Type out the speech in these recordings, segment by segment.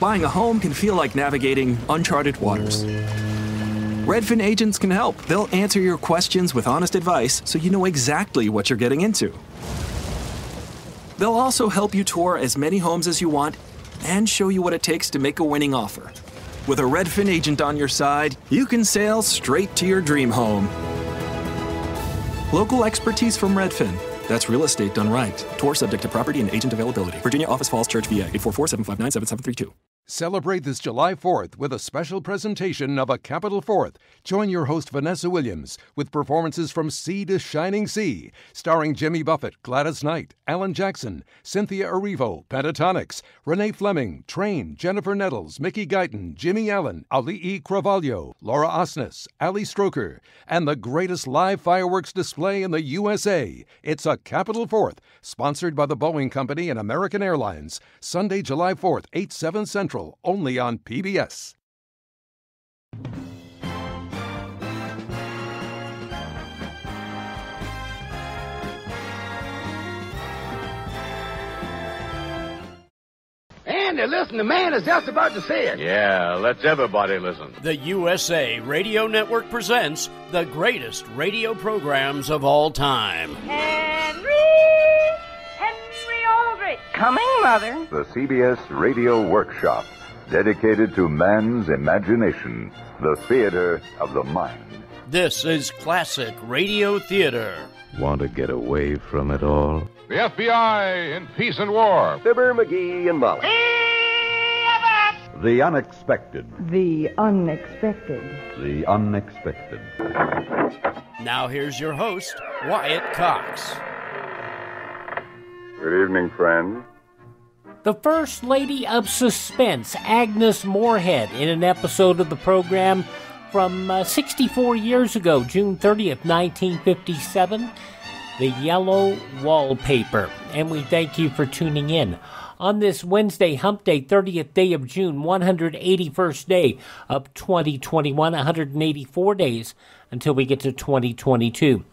buying a home can feel like navigating uncharted waters. Redfin agents can help. They'll answer your questions with honest advice so you know exactly what you're getting into. They'll also help you tour as many homes as you want and show you what it takes to make a winning offer. With a Redfin agent on your side, you can sail straight to your dream home. Local expertise from Redfin. That's real estate done right. Tour subject to property and agent availability. Virginia Office Falls Church, VA, 844 759 7732. Celebrate this July 4th with a special presentation of A Capitol Fourth. Join your host Vanessa Williams with performances from Sea to Shining Sea, starring Jimmy Buffett, Gladys Knight, Alan Jackson, Cynthia Erivo, Pentatonix, Renee Fleming, Train, Jennifer Nettles, Mickey Guyton, Jimmy Allen, Ali E. Cravalho, Laura Osnes, Ali Stroker, and the greatest live fireworks display in the USA. It's A Capitol Fourth, sponsored by the Boeing Company and American Airlines. Sunday, July 4th, 8 7 Central only on PBS. Andy, listen, the man is just about to say it. Yeah, let's everybody listen. The USA Radio Network presents the greatest radio programs of all time. Henry! Henry Aldrich! Coming, Mother. The CBS Radio Workshop, dedicated to man's imagination, the theater of the mind. This is classic radio theater. Want to get away from it all? The FBI in peace and war. Fibber, McGee, and Molly. The unexpected. The unexpected. The unexpected. Now here's your host, Wyatt Cox. Good evening, friends. The First Lady of Suspense, Agnes Moorehead, in an episode of the program from uh, 64 years ago, June 30th, 1957, The Yellow Wallpaper. And we thank you for tuning in. On this Wednesday, Hump Day, 30th day of June, 181st day of 2021, 184 days until we get to 2022.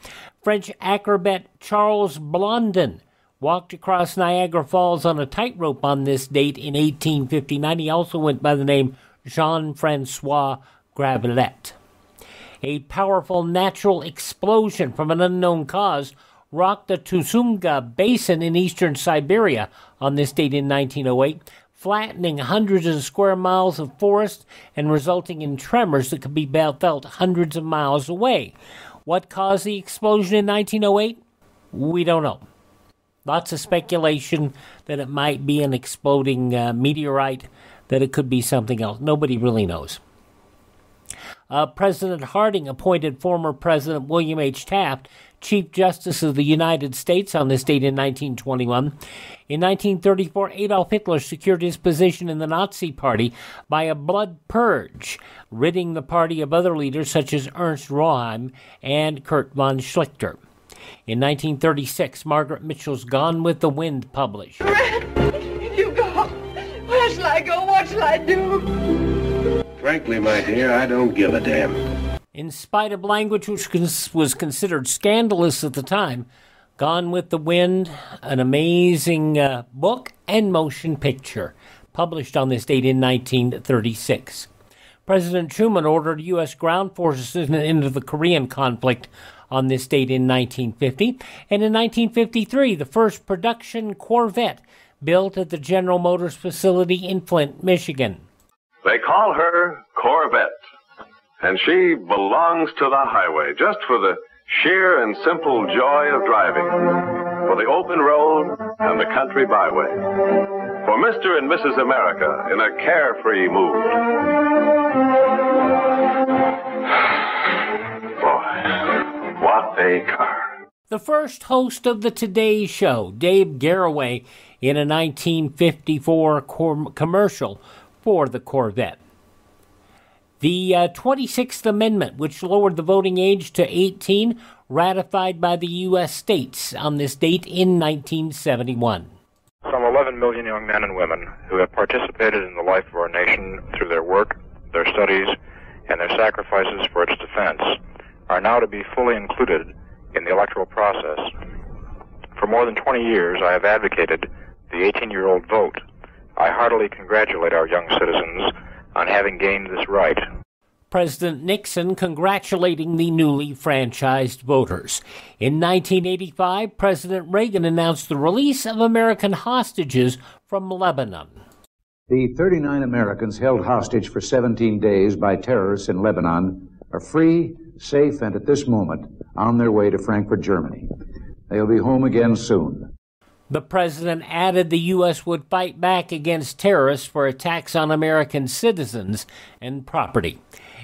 French acrobat Charles Blondin walked across Niagara Falls on a tightrope on this date in 1859. He also went by the name Jean Francois Gravelet. A powerful natural explosion from an unknown cause rocked the Tunguska Basin in eastern Siberia on this date in 1908, flattening hundreds of square miles of forest and resulting in tremors that could be felt hundreds of miles away. What caused the explosion in 1908? We don't know. Lots of speculation that it might be an exploding uh, meteorite, that it could be something else. Nobody really knows. Uh, President Harding appointed former President William H. Taft Chief Justice of the United States on this date in 1921. In 1934, Adolf Hitler secured his position in the Nazi Party by a blood purge, ridding the party of other leaders such as Ernst Röhm and Kurt von Schleicher. In 1936, Margaret Mitchell's Gone with the Wind published. You go. Where shall I go? What shall I do? Frankly, my dear, I don't give a damn. In spite of language which was considered scandalous at the time, Gone with the Wind, an amazing uh, book and motion picture, published on this date in 1936. President Truman ordered U.S. ground forces into the Korean conflict on this date in 1950. And in 1953, the first production Corvette built at the General Motors facility in Flint, Michigan. They call her Corvette, and she belongs to the highway just for the sheer and simple joy of driving, for the open road and the country byway, for Mr. and Mrs. America in a carefree mood. Boy, what a car. The first host of the Today Show, Dave Garroway, in a 1954 com- commercial for the Corvette. The uh, 26th Amendment, which lowered the voting age to 18, ratified by the U.S. states on this date in 1971. Some 11 million young men and women who have participated in the life of our nation through their work, their studies, and their sacrifices for its defense are now to be fully included in the electoral process. For more than 20 years, I have advocated the 18 year old vote I heartily congratulate our young citizens on having gained this right. President Nixon congratulating the newly franchised voters. In 1985, President Reagan announced the release of American hostages from Lebanon. The 39 Americans held hostage for 17 days by terrorists in Lebanon are free, safe, and at this moment on their way to Frankfurt, Germany. They'll be home again soon. The president added the U.S. would fight back against terrorists for attacks on American citizens and property.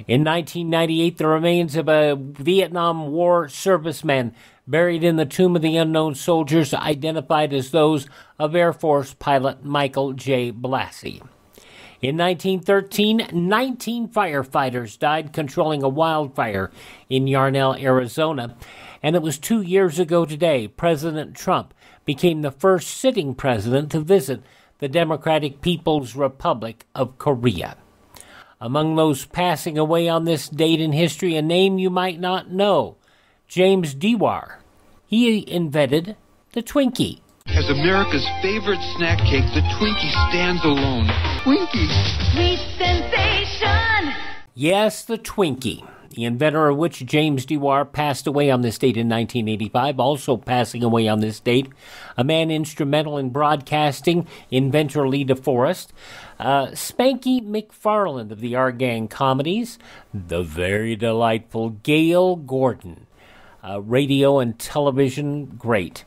In 1998, the remains of a Vietnam War serviceman buried in the Tomb of the Unknown Soldiers identified as those of Air Force pilot Michael J. Blassie. In 1913, 19 firefighters died controlling a wildfire in Yarnell, Arizona. And it was two years ago today, President Trump became the first sitting president to visit the Democratic People's Republic of Korea. Among those passing away on this date in history, a name you might not know James Dewar. He invented the Twinkie. As America's favorite snack cake, the Twinkie stands alone. Twinkie! Sweet sensation! Yes, the Twinkie. The inventor of which, James Dewar, passed away on this date in 1985. Also passing away on this date, a man instrumental in broadcasting, inventor Lee DeForest. Uh, Spanky McFarland of the Our Gang comedies, the very delightful Gale Gordon, uh, radio and television great.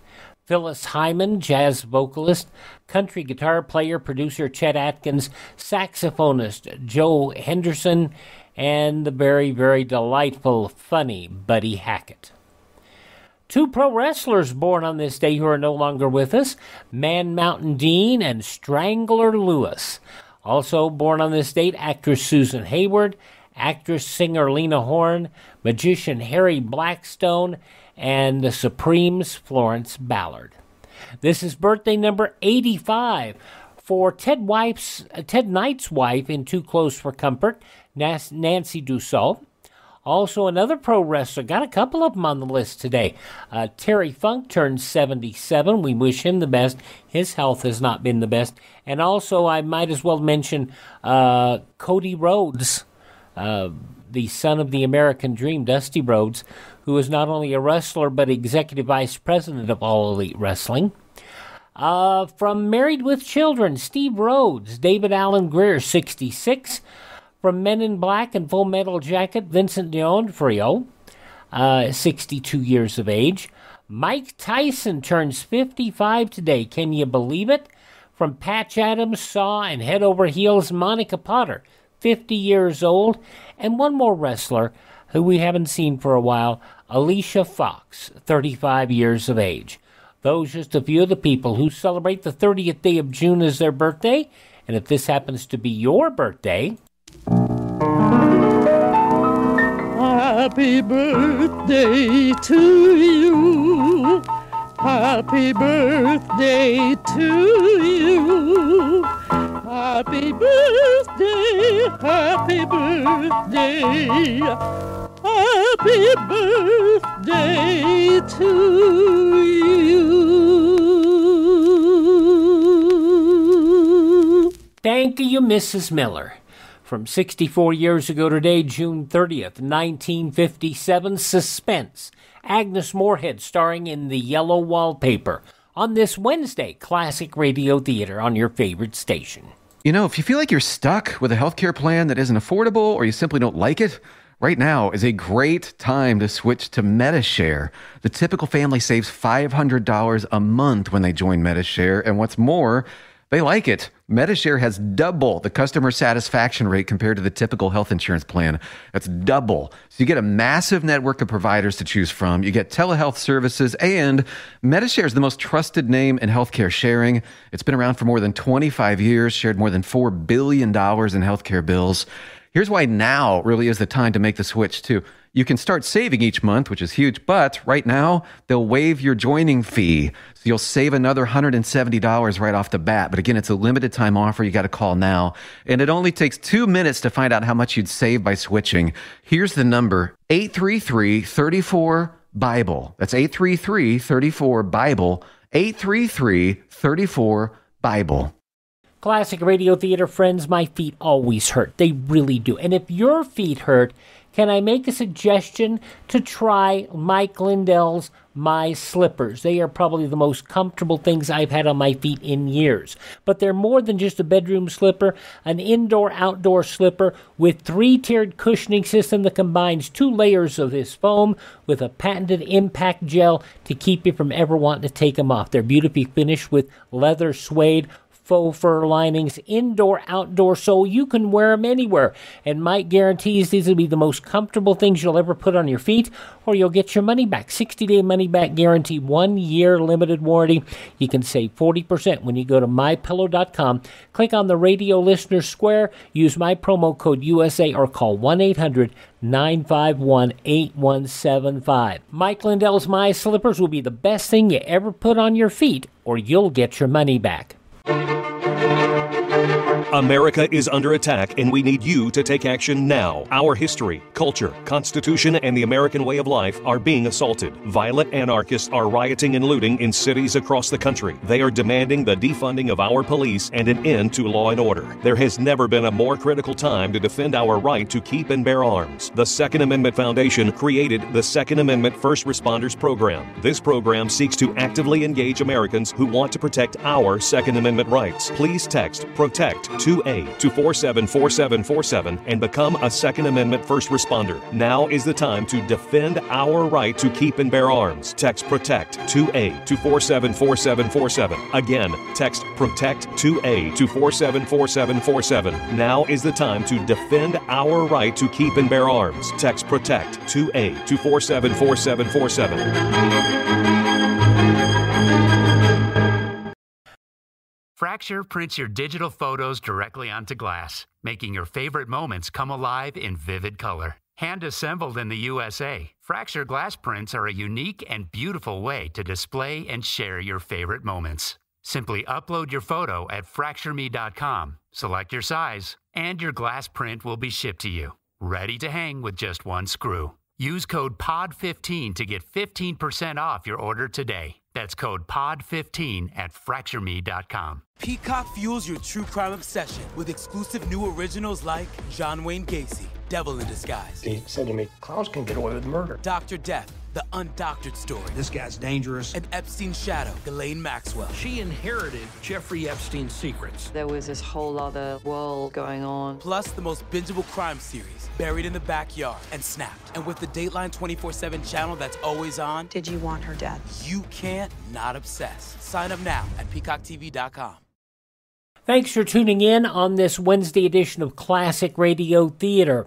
Phyllis Hyman, jazz vocalist, country guitar player, producer Chet Atkins, saxophonist Joe Henderson, and the very, very delightful, funny Buddy Hackett. Two pro wrestlers born on this day who are no longer with us Man Mountain Dean and Strangler Lewis. Also born on this date, actress Susan Hayward, actress singer Lena Horne, magician Harry Blackstone, and the Supremes Florence Ballard. This is birthday number 85 for Ted, wife's, Ted Knight's wife in Too Close for Comfort, Nancy Dussault. Also, another pro wrestler. Got a couple of them on the list today. Uh, Terry Funk turned 77. We wish him the best. His health has not been the best. And also, I might as well mention uh, Cody Rhodes, uh, the son of the American Dream, Dusty Rhodes, who is not only a wrestler but executive vice president of All Elite Wrestling. Uh, from Married with Children, Steve Rhoades, David Alan Grier, 66. From Men in Black and Full Metal Jacket, Vincent D'Onofrio, uh, 62 years of age. Mike Tyson turns 55 today. Can you believe it? From Patch Adams, Saw, and Head Over Heels, Monica Potter, 50 years old. And one more wrestler who we haven't seen for a while, Alicia Fox, 35 years of age. Those just a few of the people who celebrate the 30th day of June as their birthday. And if this happens to be your birthday, Happy birthday to you. Happy birthday to you. Happy birthday, happy birthday. Happy birthday to you. Thank you, Mrs. Miller. From 64 years ago today, June 30th, 1957, Suspense. Agnes Moorehead starring in The Yellow Wallpaper on this Wednesday, Classic Radio Theater on your favorite station. You know, if you feel like you're stuck with a healthcare plan that isn't affordable or you simply don't like it, Right now is a great time to switch to Medi-Share. The typical family saves $500 a month when they join Medi-Share, and what's more, they like it. Medi-Share has double the customer satisfaction rate compared to the typical health insurance plan. That's double. So you get a massive network of providers to choose from. You get telehealth services, and Medi-Share is the most trusted name in healthcare sharing. It's been around for more than 25 years, shared more than $4 billion in healthcare bills. Here's why now really is the time to make the switch too. You can start saving each month, which is huge, but right now they'll waive your joining fee. So you'll save another $170 right off the bat. But again, it's a limited time offer. You got to call now. And it only takes two minutes to find out how much you'd save by switching. Here's the number 833 34 Bible. That's 833 34 Bible. 833 34 Bible. Classic Radio Theater friends, my feet always hurt. They really do. And if your feet hurt, can I make a suggestion to try Mike Lindell's My Slippers? They are probably the most comfortable things I've had on my feet in years. But they're more than just a bedroom slipper, an indoor outdoor slipper with three tiered cushioning system that combines two layers of this foam with a patented impact gel to keep you from ever wanting to take them off. They're beautifully finished with leather suede faux fur linings, indoor, outdoor, so you can wear them anywhere. And Mike guarantees these will be the most comfortable things you'll ever put on your feet, or you'll get your money back. 60 day money back guarantee, one year limited warranty. You can save 40% when you go to mypillow.com. Click on the radio listener square, use my promo code USA, or call 1 800 951 8175. Mike Lindell's My Slippers will be the best thing you ever put on your feet, or you'll get your money back. Thank you. America is under attack, and we need you to take action now. Our history, culture, constitution, and the American way of life are being assaulted. Violent anarchists are rioting and looting in cities across the country. They are demanding the defunding of our police and an end to law and order. There has never been a more critical time to defend our right to keep and bear arms. The Second Amendment Foundation created the Second Amendment First Responders Program. This program seeks to actively engage Americans who want to protect our Second Amendment rights. Please text PROTECT 2A to 474747 and become a Second Amendment first responder. Now is the time to defend our right to keep and bear arms. Text PROTECT 2A to 474747. Again, text PROTECT 2A to 474747. Now is the time to defend our right to keep and bear arms. Text PROTECT 2A to 474747. Fracture prints your digital photos directly onto glass, making your favorite moments come alive in vivid color. Hand assembled in the USA, Fracture glass prints are a unique and beautiful way to display and share your favorite moments. Simply upload your photo at fractureme.com, select your size, and your glass print will be shipped to you, ready to hang with just one screw. Use code POD15 to get 15% off your order today. That's code POD15 at fractureme.com. Peacock fuels your true crime obsession with exclusive new originals like John Wayne Gacy, Devil in Disguise. He said to me, clowns can get away with murder. Dr. Death, the undoctored story. This guy's dangerous. And Epstein's shadow, Ghislaine Maxwell. She inherited Jeffrey Epstein's secrets. There was this whole other world going on. Plus the most bingeable crime series, Buried in the Backyard and Snapped. And with the Dateline 24-7 channel that's always on. Did you want her dead? You can't not obsess. Sign up now at peacocktv.com. Thanks for tuning in on this Wednesday edition of Classic Radio Theater.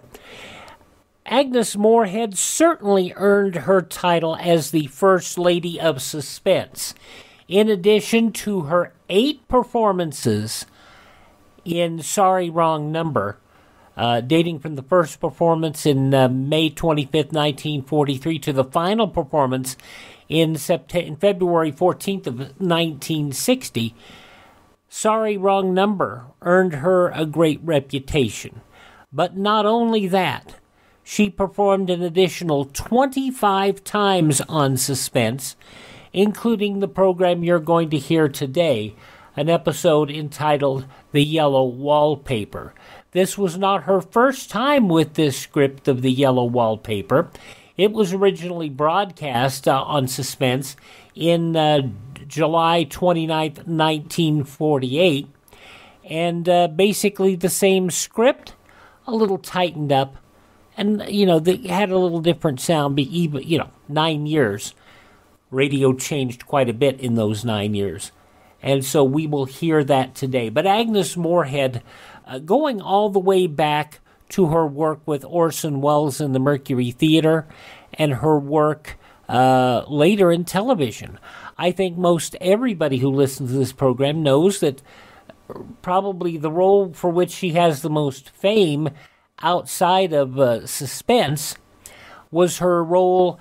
Agnes Moorehead certainly earned her title as the First Lady of Suspense. In addition to her eight performances in Sorry Wrong Number, uh, dating from the first performance in uh, May 25th, 1943, to the final performance in, in February 14th of 1960, Sorry Wrong Number earned her a great reputation. But not only that, she performed an additional 25 times on Suspense, including the program you're going to hear today, an episode entitled The Yellow Wallpaper. This was not her first time with this script of The Yellow Wallpaper. It was originally broadcast uh, on Suspense in uh, July 29, 1948, and uh, basically the same script, a little tightened up, and you know they had a little different sound. Be even you know nine years, radio changed quite a bit in those nine years, and so we will hear that today. But Agnes Moorehead, uh, going all the way back to her work with Orson Welles in the Mercury Theater, and her work uh, later in television. I think most everybody who listens to this program knows that probably the role for which she has the most fame outside of uh, suspense was her role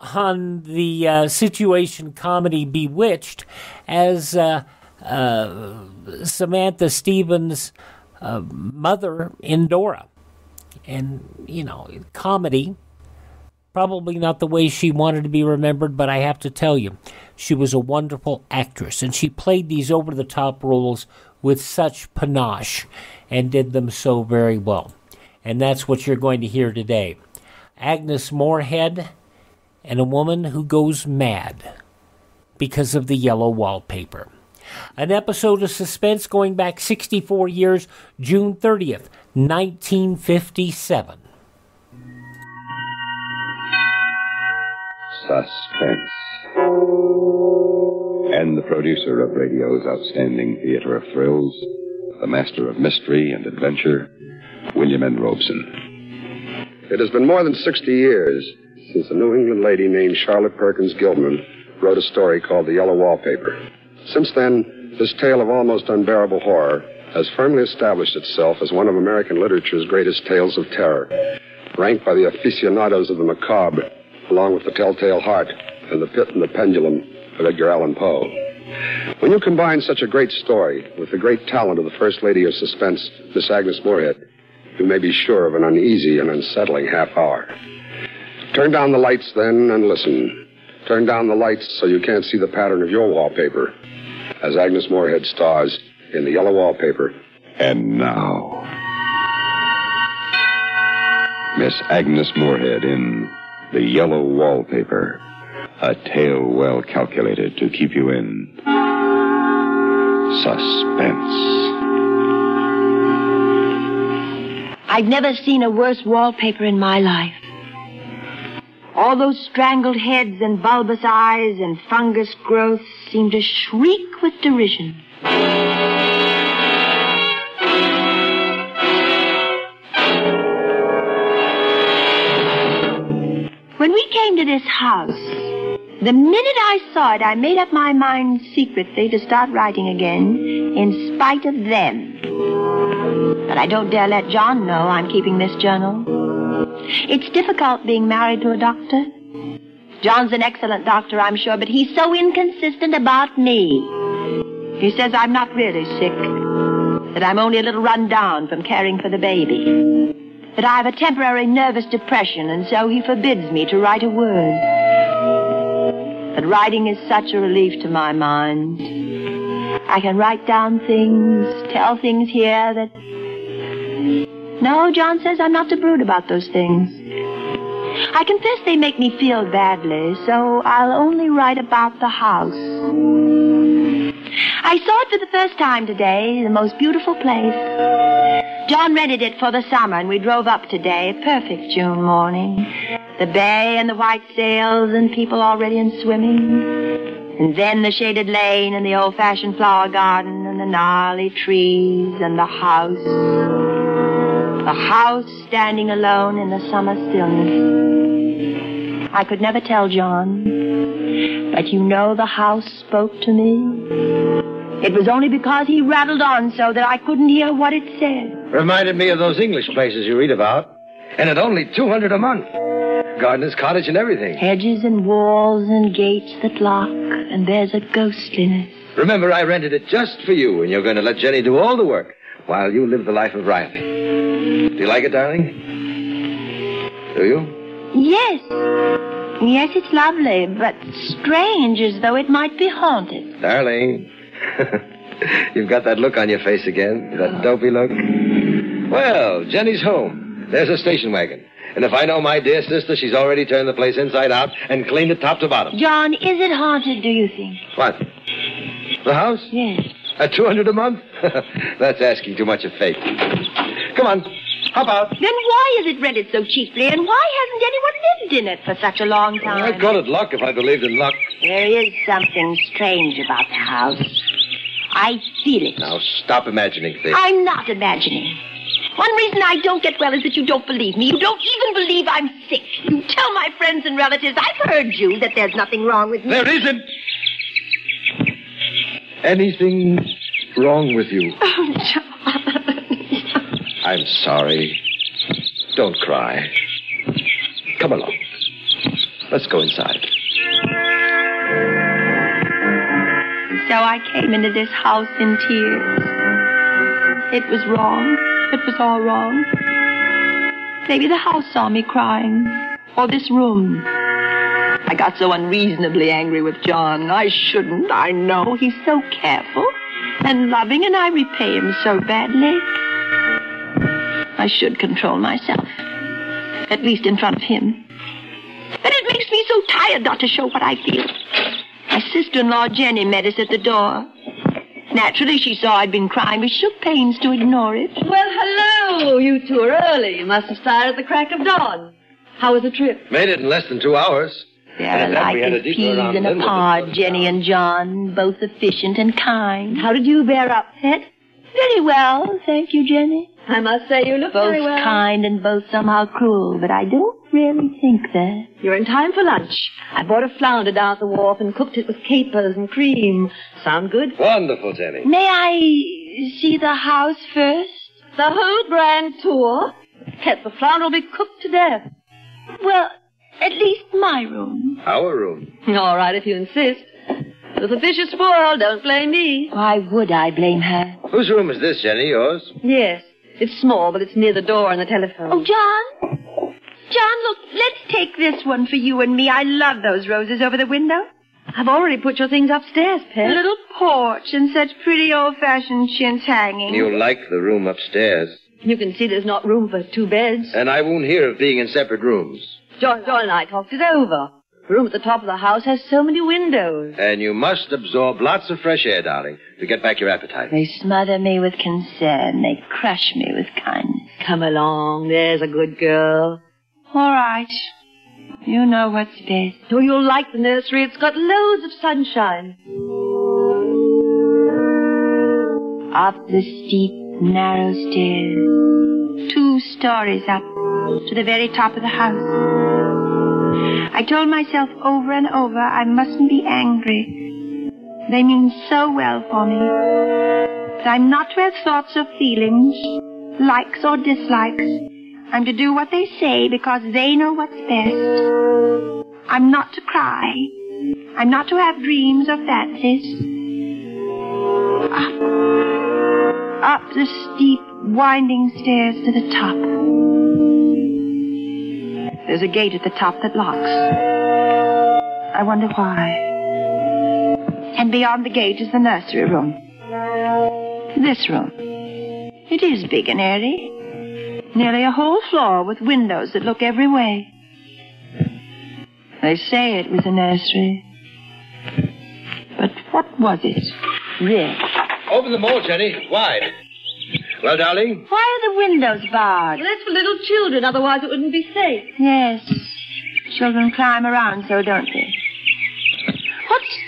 on the uh, situation comedy Bewitched as uh, uh Samantha Stephens' uh, mother Endora. And, you know, comedy, probably not the way she wanted to be remembered, but I have to tell you, she was a wonderful actress, and she played these over the top roles with such panache and did them so very well. And that's what you're going to hear today. Agnes Moorehead and a woman who goes mad because of the yellow wallpaper. An episode of suspense going back 64 years, June 30th, 1957. Suspense. And the producer of radio's outstanding theater of thrills, the master of mystery and adventure, William N. Robson. It has been more than 60 years since a New England lady named Charlotte Perkins Gilman wrote a story called The Yellow Wallpaper. Since then, this tale of almost unbearable horror has firmly established itself as one of American literature's greatest tales of terror, ranked by the aficionados of the macabre along with The Telltale Heart and The Pit and the Pendulum of Edgar Allan Poe. When you combine such a great story with the great talent of the First Lady of Suspense, Miss Agnes Moorehead, you may be sure of an uneasy and unsettling half hour. Turn down the lights then and listen. Turn down the lights so you can't see the pattern of your wallpaper. As Agnes Moorehead stars in the yellow wallpaper. And now, Miss Agnes Moorehead in The Yellow Wallpaper. A tale well calculated to keep you in suspense. I've never seen a worse wallpaper in my life. All those strangled heads and bulbous eyes and fungus growths seem to shriek with derision. When we came to this house, the minute I saw it, I made up my mind secretly to start writing again, in spite of them. But I don't dare let John know I'm keeping this journal. It's difficult being married to a doctor. John's an excellent doctor, I'm sure, but he's so inconsistent about me. He says I'm not really sick, that I'm only a little run down from caring for the baby, that I have a temporary nervous depression, and so he forbids me to write a word. But writing is such a relief to my mind. I can write down things, tell things here that. No, John says I'm not to brood about those things. I confess they make me feel badly, so I'll only write about the house. I saw it for the first time today, the most beautiful place. John rented it for the summer, and we drove up today, a perfect June morning. The bay and the white sails and people already in swimming. And then the shaded lane and the old-fashioned flower garden and the gnarly trees and the house. The house standing alone in the summer stillness. I could never tell John, but you know the house spoke to me. It was only because he rattled on so that I couldn't hear what it said. Reminded me of those English places you read about. And at only 200 a month. Gardener's cottage and everything. Hedges and walls and gates that lock, and there's a ghostliness. Remember, I rented it just for you, and you're going to let Jenny do all the work while you live the life of Riley. Do you like it, darling? Do you? Yes. Yes, it's lovely, but strange as though it might be haunted. Darling. You've got that look on your face again, that oh. dopey look. Well, Jenny's home. There's a station wagon. And if I know my dear sister, she's already turned the place inside out and cleaned it top to bottom. John, is it haunted, do you think? What? The house? Yes. At 200 a month? That's asking too much of fate. Come on. Hop out. Then why is it rented so cheaply, and why hasn't anyone lived in it for such a long time? I'd call it luck if I believed in luck. There is something strange about the house. I feel it. Now stop imagining things. I'm not imagining. One reason I don't get well is that you don't believe me. You don't even believe I'm sick. You tell my friends and relatives, I've heard you, that there's nothing wrong with me. There isn't anything wrong with you. Oh, John. I'm sorry. Don't cry. Come along. Let's go inside. So I came into this house in tears. It was wrong. It was all wrong. Maybe the house saw me crying. Or this room. I got so unreasonably angry with John. I shouldn't, I know. He's so careful. and loving, and I repay him so badly. I should control myself, at least in front of him. But it makes me so tired not to show what I feel. My sister-in-law Jenny met us at the door. Naturally, she saw I'd been crying. We shook pains to ignore it. Well, hello. You two are early. You must have started at the crack of dawn. How was the trip? Made it in less than two hours. They're And at alike we had a as peas around in a pod, Jenny and John, both efficient and kind. How did you bear up, pet? Very well, thank you, Jenny. I must say you look both very well. Both kind and both somehow cruel, but I don't really think that. You're in time for lunch. I bought a flounder down at the wharf and cooked it with capers and cream. Sound good? Wonderful, Jenny. May I see the house first? The whole grand tour? Pet, the flounder will be cooked to death. Well, at least my room. Our room. All right, if you insist. If the fish is spoiled, don't blame me. Why would I blame her? Whose room is this, Jenny? Yours? Yes. It's small, but it's near the door and the telephone. Oh, John? John, look, let's take this one for you and me. I love those roses over the window. I've already put your things upstairs, Pet. A little porch and such pretty old-fashioned chintz hanging. You like the room upstairs. You can see there's not room for two beds. And I won't hear of being in separate rooms. John, John and I talked it over. The room at the top of the house has so many windows. And you must absorb lots of fresh air, darling, to get back your appetite. They smother me with concern. They crush me with kindness. Come along, there's a good girl. All right. You know what's best. Oh, you'll like the nursery. It's got loads of sunshine. Up the steep, narrow stairs. Two stories up to the very top of the house. I told myself over and over I mustn't be angry. They mean so well for me. But I'm not to have thoughts or feelings, likes or dislikes. I'm to do what they say because they know what's best. I'm not to cry. I'm not to have dreams or fancies. Up, up the steep, winding stairs to the top. There's a gate at the top that locks. I wonder why. And beyond the gate is the nursery room. This room. It is big and airy. Nearly a whole floor with windows that look every way. They say it was a nursery. But what was it, really? Open the more, Jenny. Wide. Well, darling? Why are the windows barred? Well, that's for little children, otherwise it wouldn't be safe. Yes. Children climb around so, don't they? What's.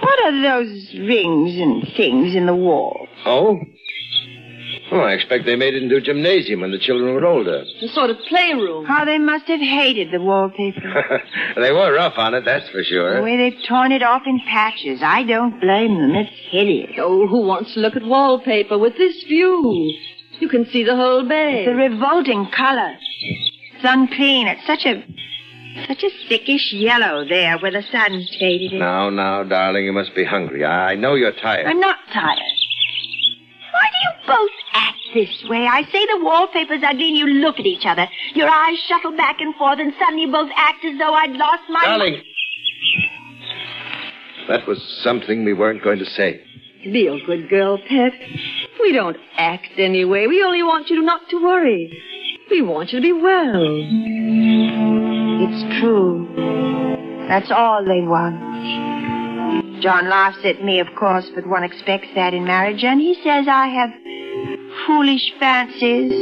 What are those rings and things in the wall? Oh? Oh, I expect they made it into a gymnasium when the children were older. A sort of playroom. How they must have hated the wallpaper. they were rough on it, that's for sure. The way they've torn it off in patches. I don't blame them. It's hideous. Oh, who wants to look at wallpaper with this view? You can see the whole bay. The revolting color. It's unclean. It's such a such a sickish yellow there where the sun shaded it. Now, now, darling, you must be hungry. I know you're tired. I'm not tired. Why do you both act this way? I say the wallpaper's ugly and you look at each other. Your eyes shuffle back and forth and suddenly you both act as though I'd lost my... Darling. That was something we weren't going to say. Be a good girl, Pet. We don't act anyway. We only want you not to worry. We want you to be well. It's true. That's all they want. John laughs at me, of course, but one expects that in marriage, and he says I have foolish fancies,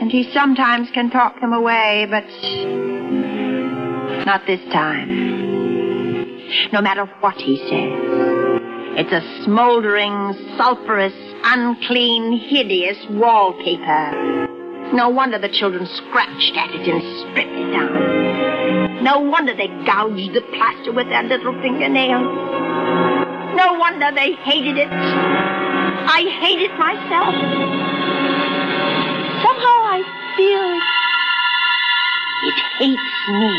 and he sometimes can talk them away, but not this time. No matter what he says. It's a smoldering, sulphurous, unclean, hideous wallpaper. No wonder the children scratched at it and stripped it down. No wonder they gouged the plaster with their little fingernails. No wonder they hated it. I hate it myself. Somehow I feel it hates me.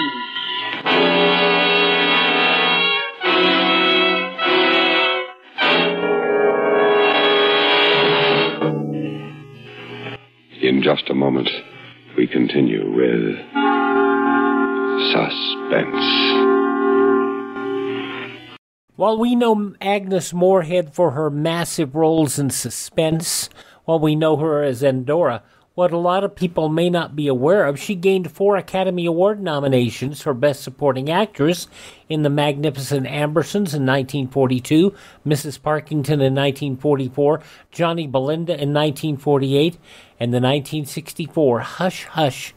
While we know Agnes Moorehead for her massive roles in suspense, while we know her as Endora, what a lot of people may not be aware of, she gained four Academy Award nominations for Best Supporting Actress in The Magnificent Ambersons in 1942, Mrs. Parkington in 1944, Johnny Belinda in 1948, and the 1964 Hush Hush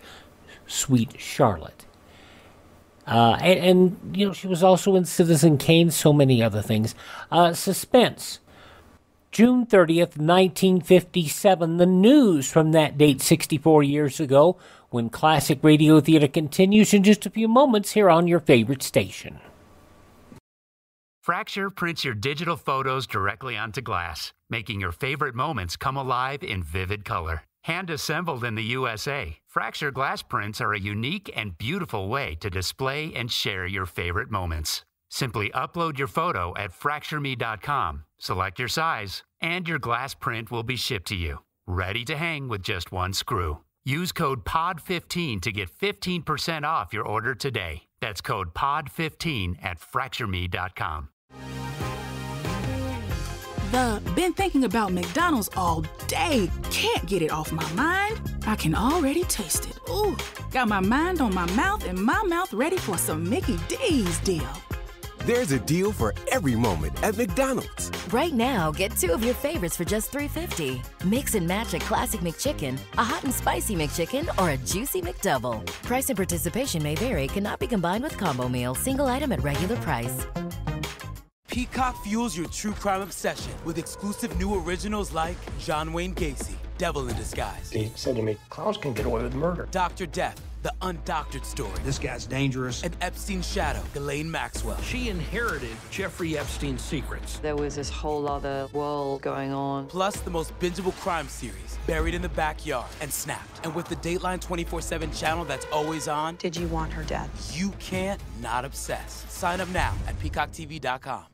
Sweet Charlotte. Uh, and, and, you know, she was also in Citizen Kane, so many other things. Uh, suspense. June 30th, 1957, the news from that date 64 years ago, when classic radio theater continues in just a few moments here on your favorite station. Fracture prints your digital photos directly onto glass, making your favorite moments come alive in vivid color. Hand assembled in the USA, Fracture glass prints are a unique and beautiful way to display and share your favorite moments. Simply upload your photo at fractureme.com, select your size, and your glass print will be shipped to you, ready to hang with just one screw. Use code POD15 to get 15% off your order today. That's code POD15 at fractureme.com. The been thinking about McDonald's all day. Can't get it off my mind. I can already taste it. Ooh, got my mind on my mouth and my mouth ready for some Mickey D's deal. There's a deal for every moment at McDonald's. Right now, get two of your favorites for just $3.50. Mix and match a classic McChicken, a hot and spicy McChicken, or a juicy McDouble. Price and participation may vary, cannot be combined with combo meal, single item at regular price. Peacock fuels your true crime obsession with exclusive new originals like John Wayne Gacy, Devil in Disguise. He said to me, clowns can get away with murder. Dr. Death, the undoctored story. This guy's dangerous. And Epstein's shadow, Ghislaine Maxwell. She inherited Jeffrey Epstein's secrets. There was this whole other world going on. Plus the most bingeable crime series, Buried in the Backyard and Snapped. And with the Dateline 24-7 channel that's always on. Did you want her dead? You can't not obsess. Sign up now at peacocktv.com.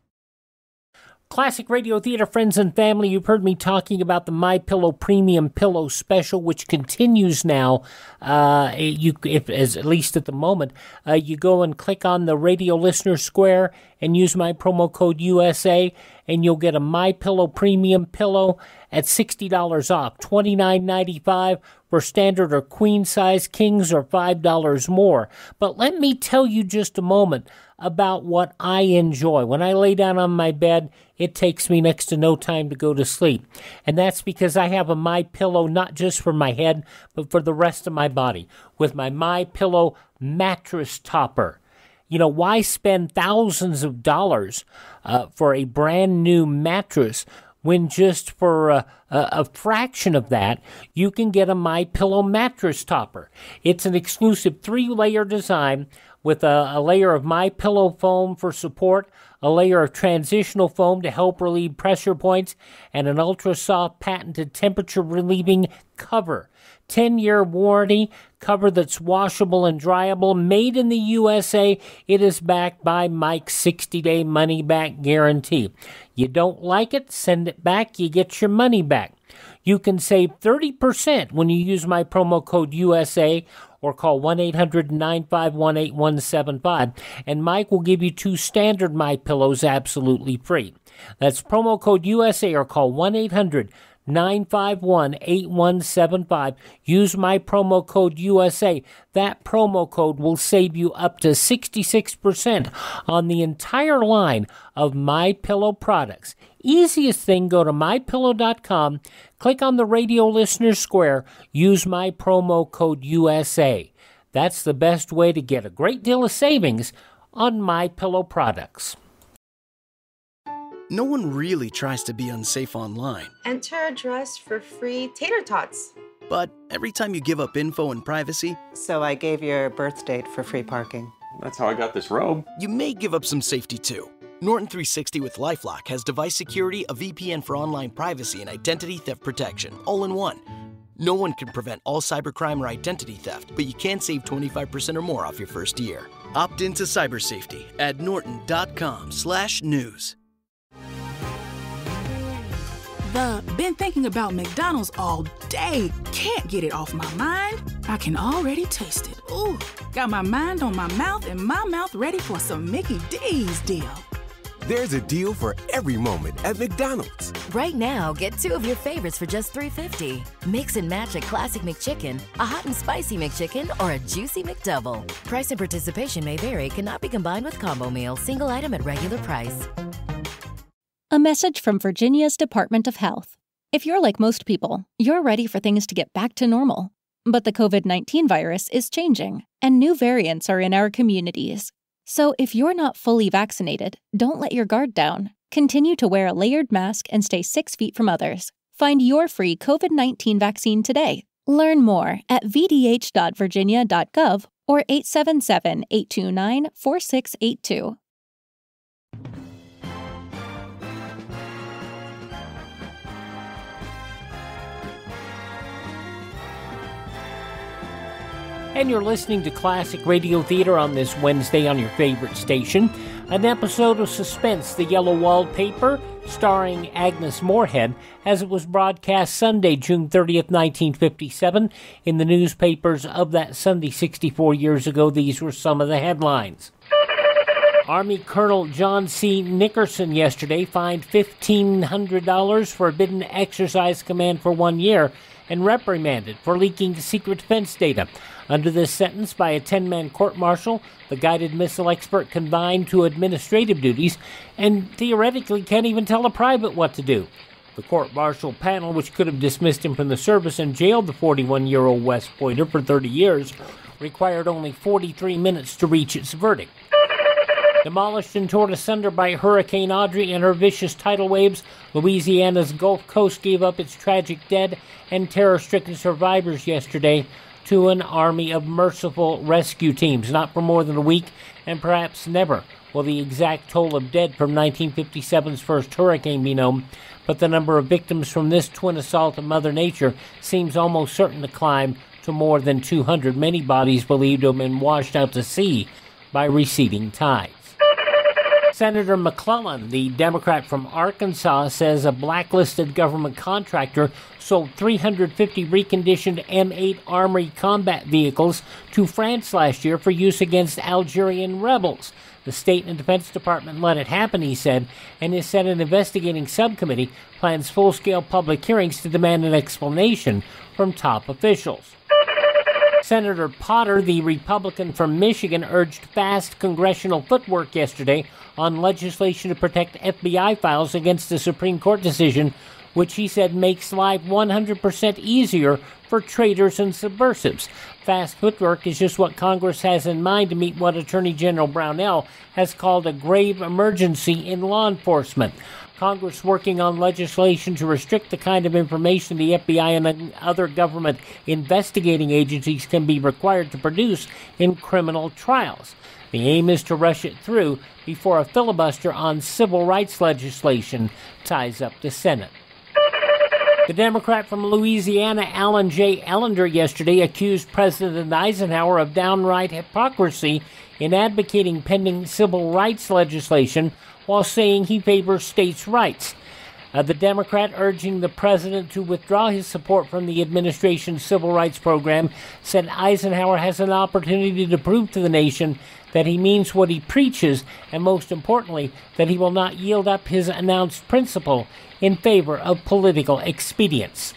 Classic Radio Theater friends and family, you've heard me talking about the My Pillow Premium Pillow Special, which continues now. Uh, you, if as at least at the moment, uh, you go and click on the Radio Listener Square and use my promo code USA, and you'll get a My Pillow Premium pillow at sixty dollars off, twenty nine ninety five for standard or queen size kings, five dollars more. But let me tell you just a moment about what I enjoy. When I lay down on my bed, it takes me next to no time to go to sleep. And that's because I have a My Pillow not just for my head, but for the rest of my body with my My Pillow mattress topper. You know, why spend thousands of dollars uh, for a brand new mattress when just for a, a, a, fraction of that you can get a my pillow mattress topper. It's an exclusive three layer design with a, a layer of my pillow foam for support a layer of transitional foam to help relieve pressure points and an ultra soft patented temperature relieving cover 10 year warranty, cover that's washable and dryable, made in the USA. It is backed by Mike's 60 day money back guarantee. You don't like it, send it back, you get your money back. You can save 30% when you use my promo code USA or call 1 800 951 8175. And Mike will give you two standard My Pillows absolutely free. That's promo code USA or call 1 800 951 8175. Use my promo code USA. That promo code will save you up to 66% on the entire line of My Pillow products. Easiest thing, go to mypillow.com, click on the radio listener square, use my promo code USA. That's the best way to get a great deal of savings on My Pillow products. No one really tries to be unsafe online. Enter address for free tater tots. But every time you give up info and privacy. So I gave your birth date for free parking. That's how I got this robe. You may give up some safety too. Norton 360 with Lifelock has device security, a VPN for online privacy, and identity theft protection, all in one. No one can prevent all cybercrime or identity theft, but you can save 25% or more off your first year. Opt into cyber safety at norton.com/news. The been thinking about McDonald's all day. Can't get it off my mind. I can already taste it. Ooh, got my mind on my mouth and my mouth ready for some Mickey D's deal. There's a deal for every moment at McDonald's. Right now, get two of your favorites for just $3.50. Mix and match a classic McChicken, a hot and spicy McChicken, or a juicy McDouble. Price and participation may vary, cannot be combined with combo meal, single item at regular price. A message from Virginia's Department of Health. If you're like most people, you're ready for things to get back to normal. But the COVID 19 virus is changing, and new variants are in our communities. So if you're not fully vaccinated, don't let your guard down. Continue to wear a layered mask and stay six feet from others. Find your free COVID 19 vaccine today. Learn more at vdh.virginia.gov or 877 829 4682. And you're listening to Classic Radio Theater on this Wednesday on your favorite station. An episode of Suspense, The Yellow Wallpaper, starring Agnes Moorehead, as it was broadcast Sunday, June 30th, 1957. In the newspapers of that Sunday 64 years ago, these were some of the headlines. Army Colonel John C. Nickerson yesterday fined $1,500 for forbidden exercise command for one year and reprimanded for leaking secret defense data. Under this sentence by a 10 man court martial, the guided missile expert confined to administrative duties and theoretically can't even tell a private what to do. The court martial panel, which could have dismissed him from the service and jailed the 41 year old West Pointer for 30 years, required only 43 minutes to reach its verdict. Demolished and torn asunder by Hurricane Audrey and her vicious tidal waves, Louisiana's Gulf Coast gave up its tragic dead and terror stricken survivors yesterday to an army of merciful rescue teams. Not for more than a week, and perhaps never will the exact toll of dead from 1957's first hurricane be known, but the number of victims from this twin assault of Mother Nature seems almost certain to climb to more than 200, many bodies believed to have been washed out to sea by receding tides. Senator McClellan, the Democrat from Arkansas, says a blacklisted government contractor sold 350 reconditioned M8 Armory combat vehicles to France last year for use against Algerian rebels. The State and Defense Department let it happen, he said, and has said an investigating subcommittee plans full scale public hearings to demand an explanation from top officials. Senator Potter, the Republican from Michigan, urged fast congressional footwork yesterday on legislation to protect FBI files against the Supreme Court decision, which he said makes life 100% easier for traitors and subversives. Fast footwork is just what Congress has in mind to meet what Attorney General Brownell has called a grave emergency in law enforcement. Congress working on legislation to restrict the kind of information the FBI and other government investigating agencies can be required to produce in criminal trials. The aim is to rush it through before a filibuster on civil rights legislation ties up the Senate. The Democrat from Louisiana, Allen J. Ellender, yesterday accused President Eisenhower of downright hypocrisy in advocating pending civil rights legislation while saying he favors states' rights. Uh, the Democrat urging the president to withdraw his support from the administration's civil rights program said Eisenhower has an opportunity to prove to the nation that he means what he preaches, and most importantly, that he will not yield up his announced principle in favor of political expedience.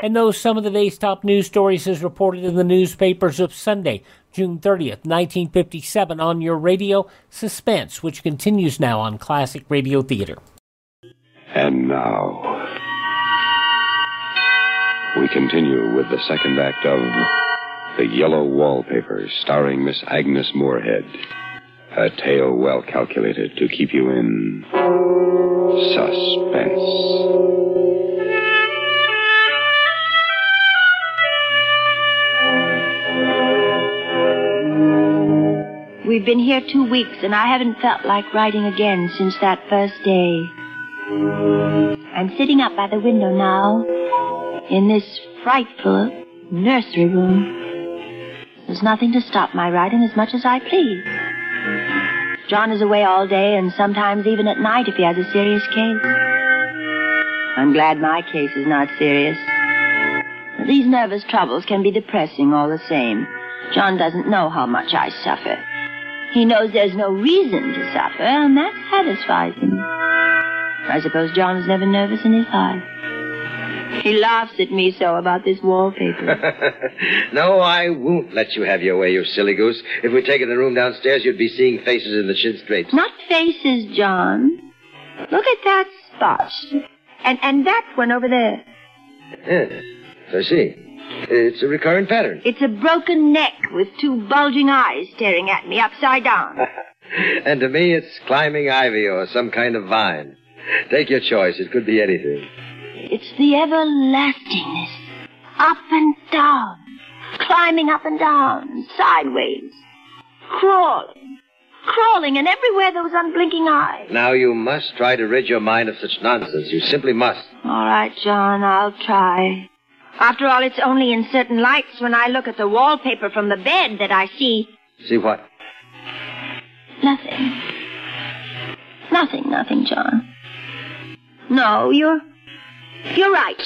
And those some of the day's top news stories as reported in the newspapers of Sunday, June 30th, 1957, on your radio, Suspense, which continues now on Classic Radio Theater. And now, we continue with the second act of The Yellow Wallpaper, starring Miss Agnes Moorehead. A tale well calculated to keep you in suspense. We've been here two weeks, and I haven't felt like writing again since that first day. I'm sitting up by the window now, in this frightful nursery room. There's nothing to stop my writing as much as I please. John is away all day, and sometimes even at night if he has a serious case. I'm glad my case is not serious. These nervous troubles can be depressing all the same. John doesn't know how much I suffer. He knows there's no reason to suffer, and that satisfies him. I suppose John is never nervous in his life. He laughs at me so about this wallpaper. no, I won't let you have your way, you silly goose. If we take it in the room downstairs, you'd be seeing faces in the chintz drapes. Not faces, John. Look at that spot. And and that one over there. Yes, I see. It's a recurrent pattern. It's a broken neck with two bulging eyes staring at me upside down. and to me, it's climbing ivy or some kind of vine. Take your choice. It could be anything. It's the everlastingness. Up and down. Climbing up and down. Sideways. Crawling. Crawling, and everywhere those unblinking eyes. Now you must try to rid your mind of such nonsense. You simply must. All right, John, I'll try. After all, it's only in certain lights when I look at the wallpaper from the bed that I see. See what? Nothing. Nothing, nothing, John. No, you're. You're right.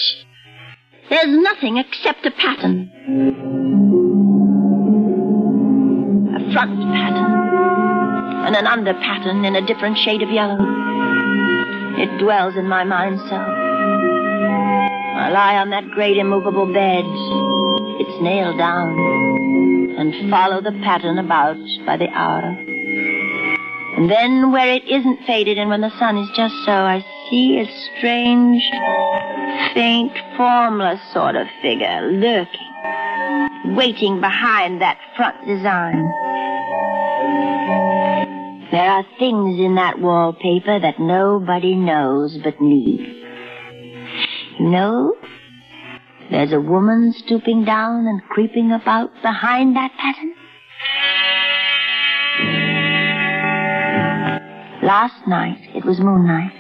There's nothing except a pattern. A front pattern. And an under pattern in a different shade of yellow. It dwells in my mind so. I lie on that great immovable bed. It's nailed down. And follow the pattern about by the hour. And then where it isn't faded and when the sun is just so, I see a strange, faint, formless sort of figure lurking, waiting behind that front design. There are things in that wallpaper that nobody knows but me. Know, there's a woman stooping down and creeping about behind that pattern. Last night, it was moonlight,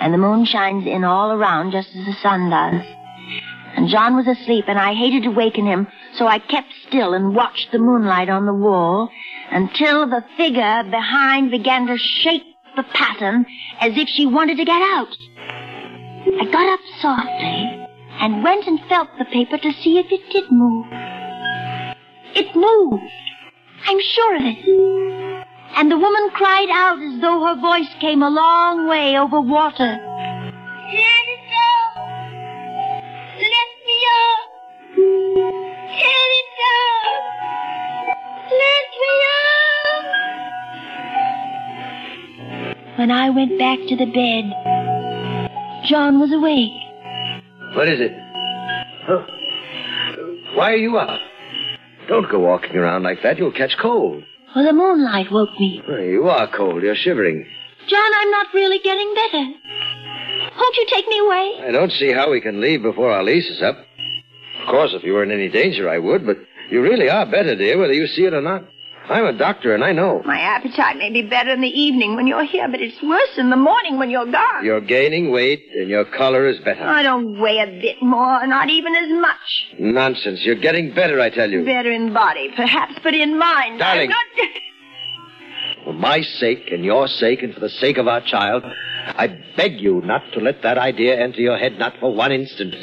and the moon shines in all around just as the sun does. And John was asleep, and I hated to waken him, so I kept still and watched the moonlight on the wall until the figure behind began to shake the pattern as if she wanted to get out. I got up softly and went and felt the paper to see if it did move. It moved. I'm sure of it. And the woman cried out as though her voice came a long way over water. Let it go! Let me up! Let it go! Let me up! When I went back to the bed, John was awake. What is it? Huh? Why are you up? Don't go walking around like that. You'll catch cold. Well, the moonlight woke me. Well, you are cold. You're shivering. John, I'm not really getting better. Won't you take me away? I don't see how we can leave before our lease is up. Of course, if you were in any danger, I would, but you really are better, dear, whether you see it or not. I'm a doctor, and I know. My appetite may be better in the evening when you're here, but it's worse in the morning when you're gone. You're gaining weight, and your color is better. I don't weigh a bit more, not even as much. Nonsense. You're getting better, I tell you. Better in body, perhaps, but in mind. Darling. I'm not... For my sake, and your sake, and for the sake of our child, I beg you not to let that idea enter your head, not for one instant.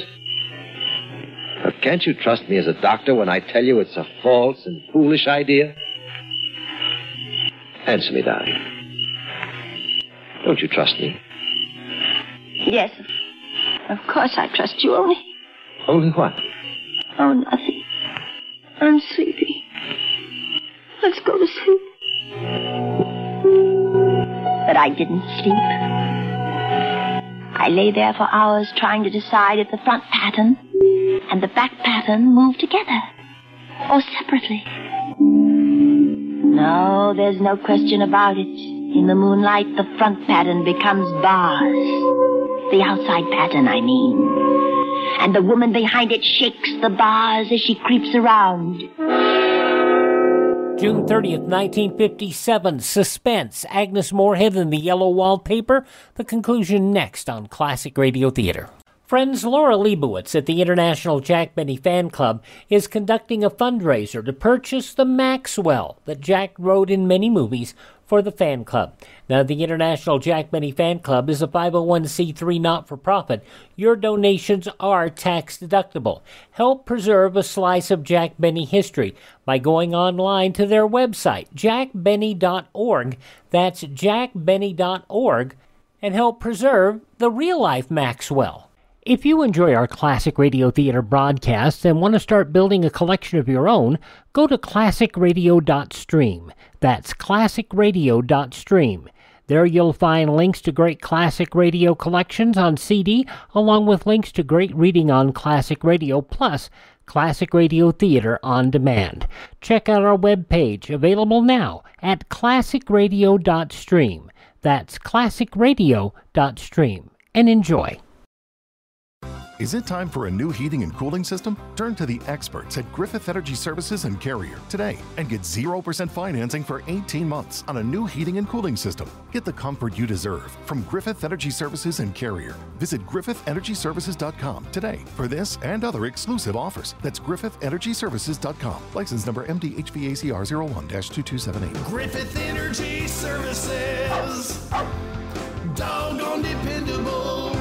But can't you trust me as a doctor when I tell you it's a false and foolish idea? Answer me, darling. Don't you trust me? Yes, of course I trust you, only... Only what? Oh, nothing. I'm sleepy. Let's go to sleep. But I didn't sleep. I lay there for hours trying to decide if the front pattern and the back pattern moved together or separately. No, there's no question about it. In the moonlight, the front pattern becomes bars. The outside pattern, I mean. And the woman behind it shakes the bars as she creeps around. June 30th, 1957. Suspense. Agnes Moorehead and the Yellow Wallpaper. The conclusion next on Classic Radio Theater. Friends, Laura Leibowitz at the International Jack Benny Fan Club is conducting a fundraiser to purchase the Maxwell that Jack rode in many movies for the fan club. Now, the International Jack Benny Fan Club is a 501c3 not for profit. Your donations are tax deductible. Help preserve a slice of Jack Benny history by going online to their website, jackbenny.org. That's jackbenny.org, and help preserve the real life Maxwell. If you enjoy our classic radio theater broadcasts and want to start building a collection of your own, go to classicradio.stream. That's classicradio.stream. There you'll find links to great classic radio collections on CD, along with links to great reading on classic radio, plus classic radio theater on demand. Check out our webpage, available now at classicradio.stream. That's classicradio.stream. And enjoy. Is it time for a new heating and cooling system? Turn to the experts at Griffith Energy Services and Carrier today and get 0% financing for 18 months on a new heating and cooling system. Get the comfort you deserve from Griffith Energy Services and Carrier. Visit griffith.energyservices.com today for this and other exclusive offers. That's griffith.energyservices.com. License number MDHVACR 01-2278. Griffith Energy Services. Doggone dependable.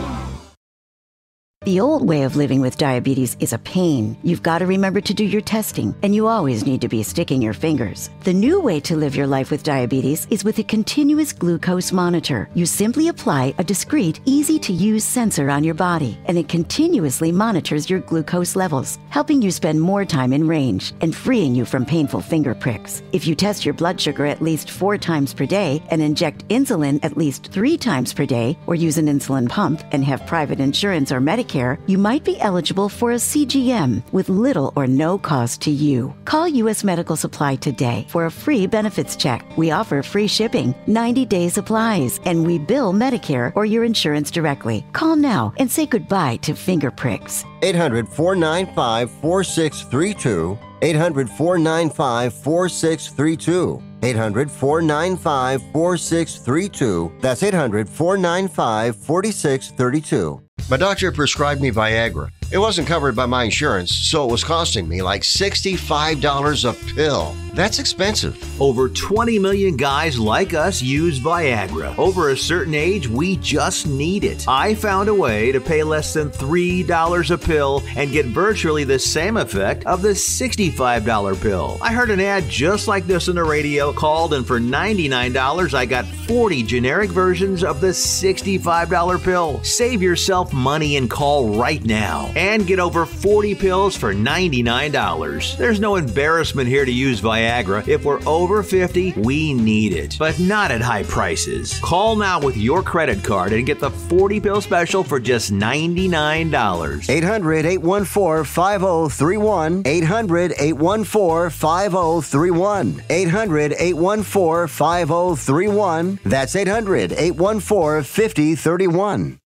The old way of living with diabetes is a pain. You've got to remember to do your testing, and you always need to be sticking your fingers. The new way to live your life with diabetes is with a continuous glucose monitor. You simply apply a discreet, easy to use sensor on your body, and it continuously monitors your glucose levels, helping you spend more time in range and freeing you from painful finger pricks. If you test your blood sugar at least four times per day and inject insulin at least three times per day, or use an insulin pump and have private insurance or Medicare, you might be eligible for a CGM with little or no cost to you. Call U.S. Medical Supply today for a free benefits check. We offer free shipping, 90 day supplies, and we bill Medicare or your insurance directly. Call now and say goodbye to finger pricks. 800 495 4632. 800 495 4632. 800 495 4632. That's 800 495 4632. My doctor prescribed me Viagra. It wasn't covered by my insurance, so it was costing me like $65 a pill. That's expensive. Over 20 million guys like us use Viagra. Over a certain age, we just need it. I found a way to pay less than $3 a pill and get virtually the same effect of the $65 pill. I heard an ad just like this on the radio, called, and for $99, I got 40 generic versions of the $65 pill. Save yourself money and call right now and get over 40 pills for $99. There's no embarrassment here to use Viagra. If we're over 50, we need it, but not at high prices. Call now with your credit card and get the 40 pill special for just $99. 800 814 5031. 800 814 5031. 800 814 5031. That's 800 814 5031.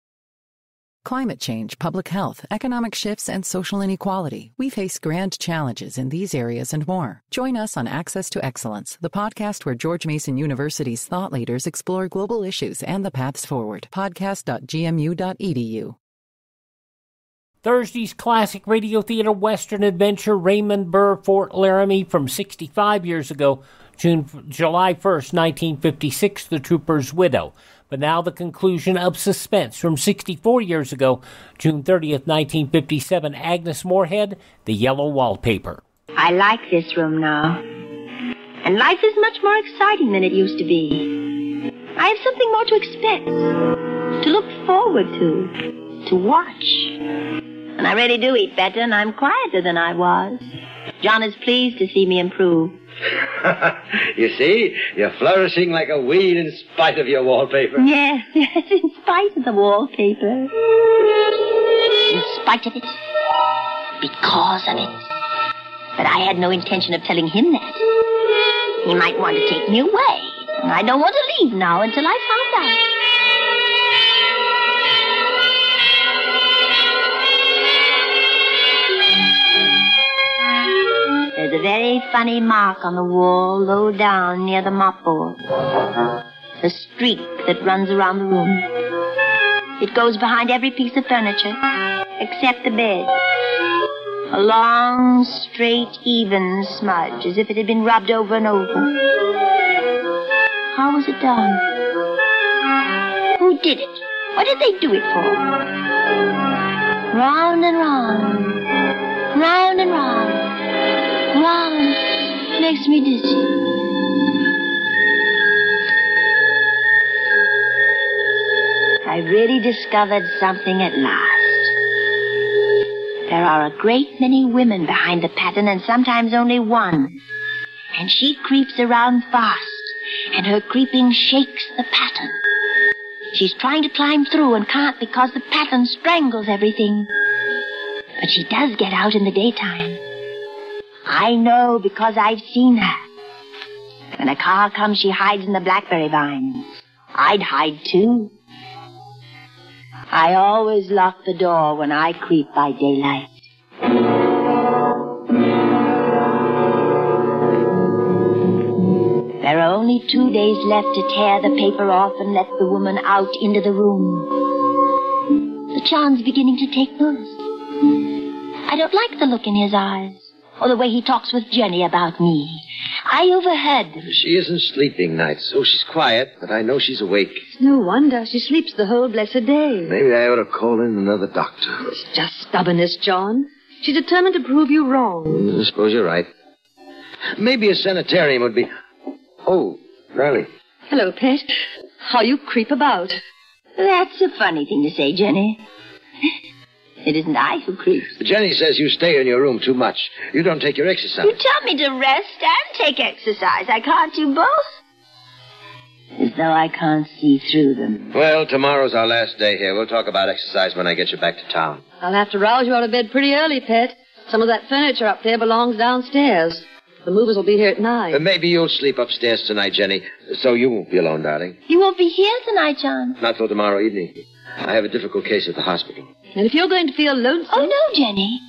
Climate change, public health, economic shifts, and social inequality. We face grand challenges in these areas and more. Join us on Access to Excellence, the podcast where George Mason University's thought leaders explore global issues and the paths forward. Podcast.gmu.edu. Thursday's classic radio theater western adventure Raymond Burr Fort Laramie from 65 years ago, June July 1st, 1956, The Trooper's Widow. But now the conclusion of Suspense from 64 years ago, June 30th, 1957, Agnes Moorehead, The Yellow Wallpaper. I like this room now. And life is much more exciting than it used to be. I have something more to expect, to look forward to, to watch. And I really do eat better, and I'm quieter than I was. John is pleased to see me improve. you see, you're flourishing like a weed in spite of your wallpaper. Yes, yes, in spite of the wallpaper. In spite of it. Because of it. But I had no intention of telling him that. He might want to take me away. And I don't want to leave now until I found out. A very funny mark on the wall low down near the mop mopboard. A streak that runs around the room. It goes behind every piece of furniture, except the bed. A long, straight, even smudge, as if it had been rubbed over and over. How was it done? Who did it? What did they do it for? Round and round. Round and round. Round. Makes me dizzy. I really discovered something at last. There are a great many women behind the pattern and sometimes only one. And she creeps around fast, and her creeping shakes the pattern. She's trying to climb through and can't because the pattern strangles everything. But she does get out in the daytime. I know because I've seen her. When a car comes, she hides in the blackberry vines. I'd hide too. I always lock the door when I creep by daylight. There are only two days left to tear the paper off and let the woman out into the room. The John's beginning to take notice. I don't like the look in his eyes, or the way he talks with Jenny about me. I overheard them. She isn't sleeping nights. Oh, she's quiet, but I know she's awake. It's No wonder. She sleeps the whole blessed day. Maybe I ought to call in another doctor. It's just stubbornness, John. She's determined to prove you wrong. Mm, I suppose you're right. Maybe a sanitarium would be. Oh, Riley. Hello, Pet. How you creep about. That's a funny thing to say, Jenny. It isn't I who creeps. Jenny says you stay in your room too much. You don't take your exercise. You tell me to rest and take exercise. I can't do both. As though I can't see through them. Well, tomorrow's our last day here. We'll talk about exercise when I get you back to town. I'll have to rouse you out of bed pretty early, Pet. Some of that furniture up there belongs downstairs. The movers will be here at nine. Uh, maybe you'll sleep upstairs tonight, Jenny, so you won't be alone, darling. You won't be here tonight, John. Not till tomorrow evening. I have a difficult case at the hospital. And if you're going to feel lonesome. Oh, no, Jenny.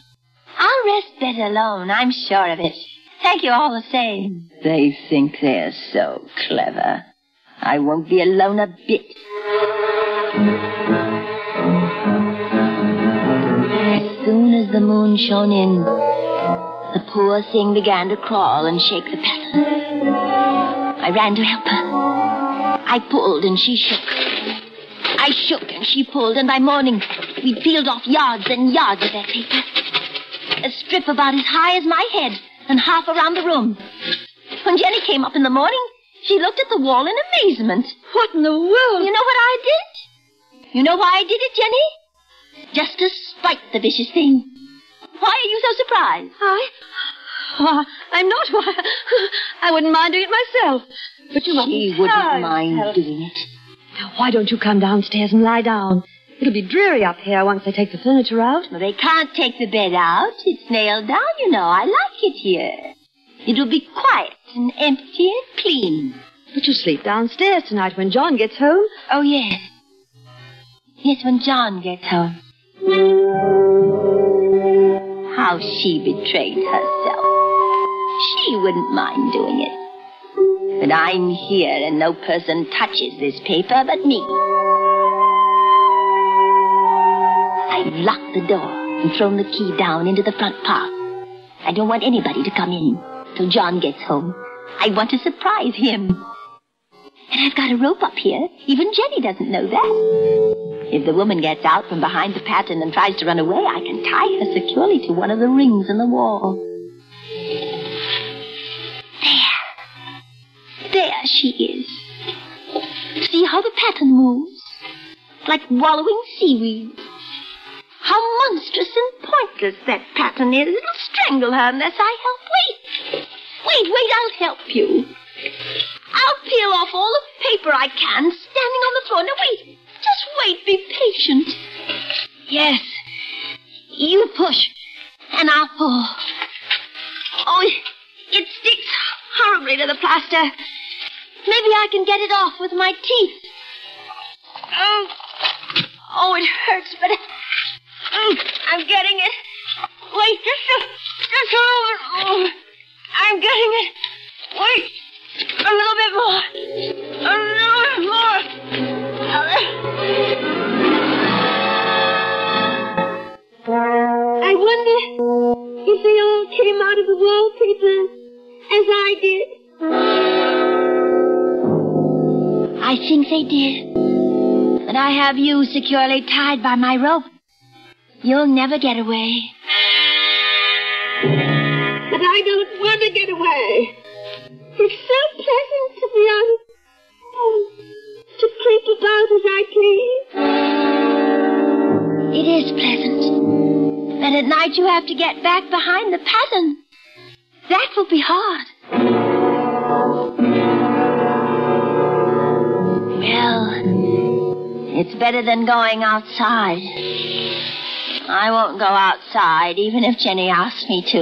I'll rest better alone. I'm sure of it. Thank you all the same. They think they're so clever. I won't be alone a bit. As soon as the moon shone in, the poor thing began to crawl and shake the pattern. I ran to help her. I pulled and she shook. I shook and she pulled, and by morning we'd peeled off yards and yards of that paper. A strip about as high as my head and half around the room. When Jenny came up in the morning, she looked at the wall in amazement. What in the world? You know what I did? You know why I did it, Jenny? Just to spite the vicious thing. Why are you so surprised? I? Why, I'm not. Why, I wouldn't mind doing it myself. But you must. She wouldn't mind doing it. Now, why don't you come downstairs and lie down? It'll be dreary up here once they take the furniture out. Well, they can't take the bed out. It's nailed down, you know. I like it here. It'll be quiet and empty and clean. But you sleep downstairs tonight when John gets home. Oh, yes. Yes, when John gets home. How she betrayed herself. She wouldn't mind doing it. But I'm here and no person touches this paper but me. I've locked the door and thrown the key down into the front path. I don't want anybody to come in till John gets home. I want to surprise him. And I've got a rope up here. Even Jenny doesn't know that. If the woman gets out from behind the pattern and tries to run away, I can tie her securely to one of the rings in the wall. There. She is. See how the pattern moves? Like wallowing seaweed. How monstrous and pointless that pattern is. It'll strangle her unless I help. Wait. Wait, wait, I'll help you. I'll peel off all the paper I can, standing on the floor. Now, wait. Just wait. Be patient. Yes. You push, and I'll pull. Oh, it sticks horribly to the plaster. Maybe I can get it off with my teeth. Oh, oh, it hurts, but mm, I'm getting it. Wait, just a, just a little bit more. I'm getting it. Wait, a little bit more. A little bit more. I wonder if they all came out of the wallpaper as I did. I think they did. But I have you securely tied by my rope. You'll never get away. But I don't want to get away. It's so pleasant to be on oh, to creep about as I please. It is pleasant. But at night you have to get back behind the pattern. That will be hard. Well, it's better than going outside. I won't go outside, even if Jenny asks me to.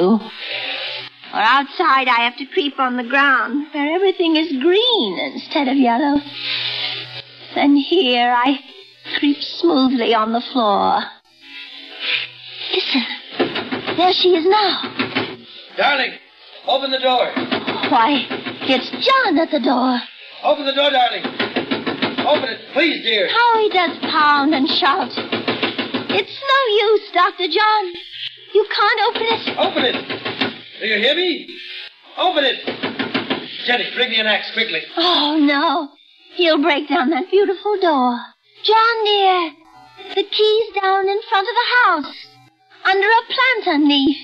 Or outside, I have to creep on the ground where everything is green instead of yellow. Then here, I creep smoothly on the floor. Listen. There she is now. Darling, open the door. Why, it's John at the door. Open the door, darling. Oh, open it, please, dear. How he does pound and shout. It's no use, Dr. John. You can't open it. Open it. Do you hear me? Open it. Jenny, bring me an axe quickly. Oh, no. He'll break down that beautiful door. John, dear, the key's down in front of the house, under a plantain leaf.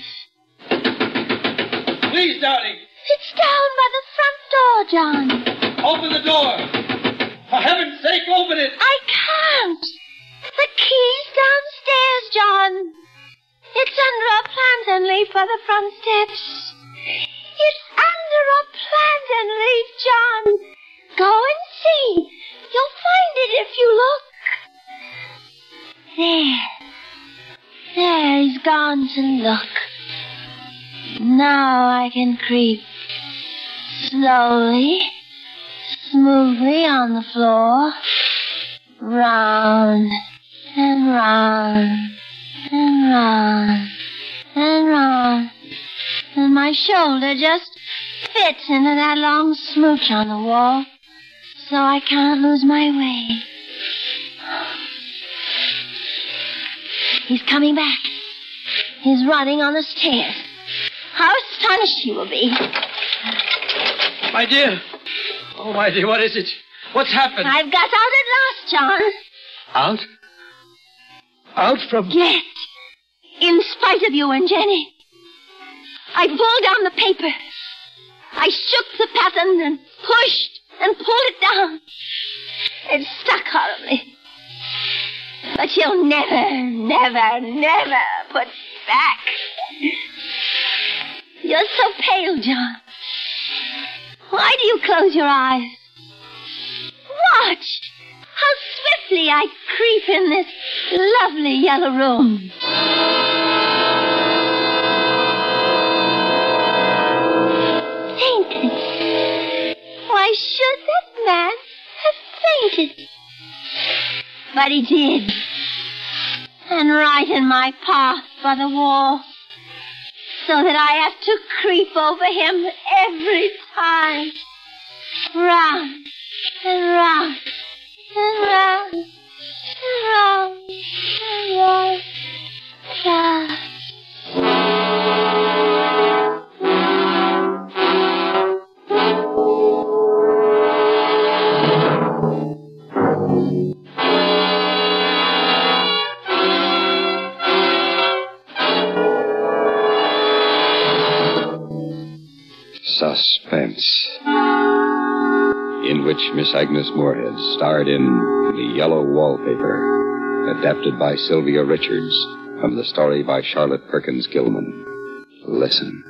Please, darling. It's down by the front door, John. Open the door. For heaven's sake, open it. I can't. The key's downstairs, John. It's under a plantain leaf by the front steps. It's under a plantain leaf, John. Go and see. You'll find it if you look. There. There, he's gone to look. Now I can creep slowly, smoothly on the floor, round and round and round and round. And my shoulder just fits into that long smooch on the wall, so I can't lose my way. He's coming back. He's running on the stairs. How astonished he will be. My dear. Oh, my dear, what is it? What's happened? I've got out at last, John. Out? Out from. Yes. In spite of you and Jenny. I pulled down the paper. I shook the pattern and pushed and pulled it down. It stuck horribly. But you'll never, never, never put back. You're so pale, John. Why do you close your eyes? Watch how swiftly I creep in this lovely yellow room. Fainted. Why should that man have fainted? But he did. And right in my path by the wall. So that I have to creep over him every time. Round and round and round and round and round. round. Suspense. In which Miss Agnes Moorehead starred in The Yellow Wallpaper, adapted by Sylvia Richards from the story by Charlotte Perkins Gilman. Listen.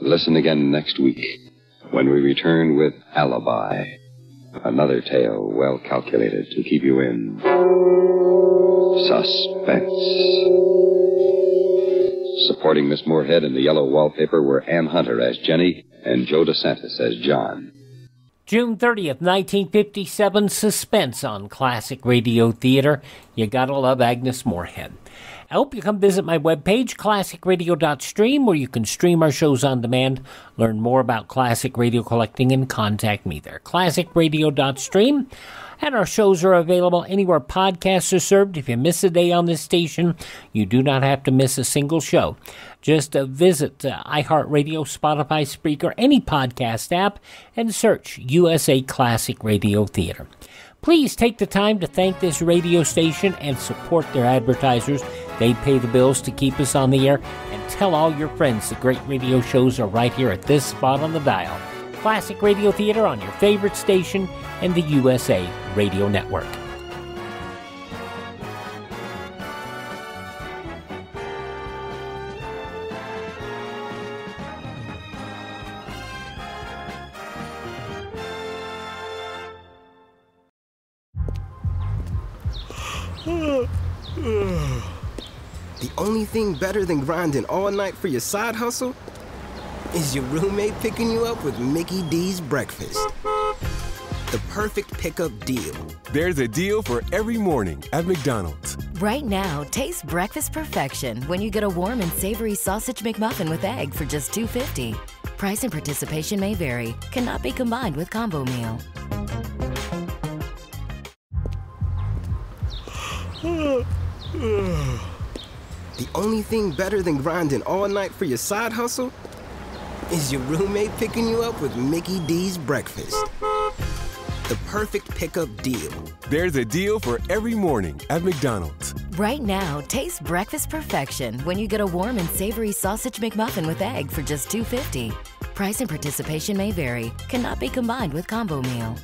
Listen again next week when we return with Alibi, another tale well calculated to keep you in suspense. Supporting Miss Moorehead in the yellow wallpaper were Ann Hunter as Jenny and Joe DeSantis as John. June 30th, 1957, Suspense on Classic Radio Theater. You gotta love Agnes Moorehead. I hope you come visit my webpage, classicradio.stream, where you can stream our shows on demand, learn more about classic radio collecting, and contact me there. Classicradio.stream. And our shows are available anywhere podcasts are served. If you miss a day on this station, you do not have to miss a single show. Just uh, visit uh, iHeartRadio, Spotify, Spreaker, any podcast app, and search USA Classic Radio Theater. Please take the time to thank this radio station and support their advertisers. They pay the bills to keep us on the air. And tell all your friends the great radio shows are right here at this spot on the dial. Classic Radio Theater on your favorite station and the USA Radio Network. The only thing better than grinding all night for your side hustle is your roommate picking you up with Mickey D's breakfast. The perfect pickup deal. There's a deal for every morning at McDonald's. Right now, taste breakfast perfection when you get a warm and savory sausage McMuffin with egg for just $2.50. Price and participation may vary, cannot be combined with combo meal. The only thing better than grinding all night for your side hustle is your roommate picking you up with Mickey D's breakfast. The perfect pickup deal. There's a deal for every morning at McDonald's. Right now, taste breakfast perfection when you get a warm and savory sausage McMuffin with egg for just $2.50. Price and participation may vary, cannot be combined with combo meal.